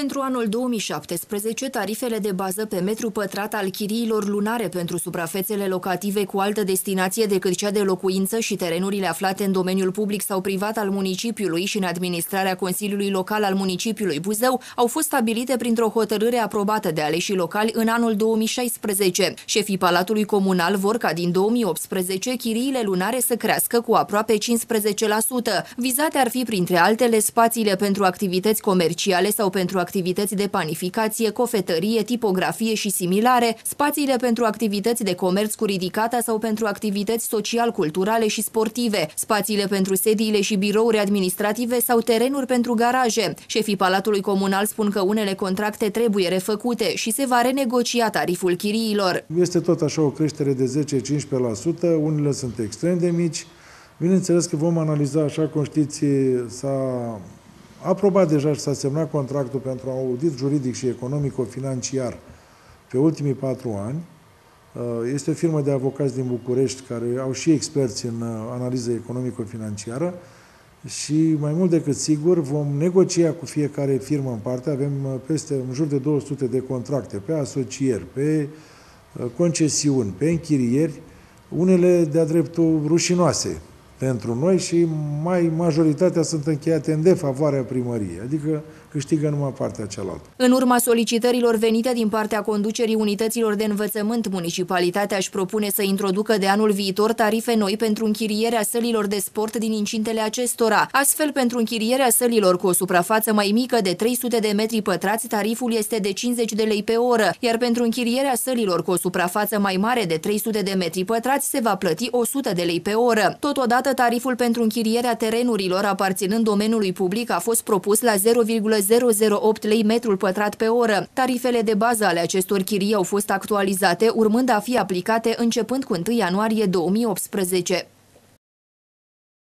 Pentru anul 2017, tarifele de bază pe metru pătrat al chiriilor lunare pentru suprafețele locative cu altă destinație decât cea de locuință și terenurile aflate în domeniul public sau privat al municipiului și în administrarea Consiliului Local al municipiului Buzău au fost stabilite printr-o hotărâre aprobată de aleșii locali în anul 2016. Șefii Palatului Comunal vor ca din 2018 chiriile lunare să crească cu aproape 15%. Vizate ar fi printre altele spațiile pentru activități comerciale sau pentru activități de panificație, cofetărie, tipografie și similare, spațiile pentru activități de comerț cu ridicata sau pentru activități social-culturale și sportive, spațiile pentru sediile și birouri administrative sau terenuri pentru garaje. Șefii Palatului Comunal spun că unele contracte trebuie refăcute și se va renegocia tariful chiriilor. Este tot așa o creștere de 10-15%, unele sunt extrem de mici. Bineînțeles că vom analiza, așa cum știți, s-a aprobat deja și s-a semnat contractul pentru audit juridic și economico-financiar pe ultimii patru ani. Uh, este o firmă de avocați din București care au și experți în uh, analiză economico-financiară și mai mult decât sigur vom negocia cu fiecare firmă în parte. Avem uh, peste în jur de 200 de contracte pe asocieri, pe concesiuni, pe închirieri, unele de-a dreptul rușinoase, pentru noi și mai majoritatea sunt încheiate în defavoarea primăriei, adică câștigă numai partea cealaltă. În urma solicitărilor venite din partea conducerii unităților de învățământ, municipalitatea își propune să introducă de anul viitor tarife noi pentru închirierea sălilor de sport din incintele acestora. Astfel, pentru închirierea sălilor cu o suprafață mai mică de 300 de metri pătrați, tariful este de 50 de lei pe oră, iar pentru închirierea sălilor cu o suprafață mai mare de 300 de metri pătrați se va plăti 100 de lei pe oră. Totodată, tariful pentru închirierea terenurilor aparținând domeniului public a fost propus la 0,008 lei metrul pătrat pe oră. Tarifele de bază ale acestor chirii au fost actualizate, urmând a fi aplicate începând cu 1 ianuarie 2018.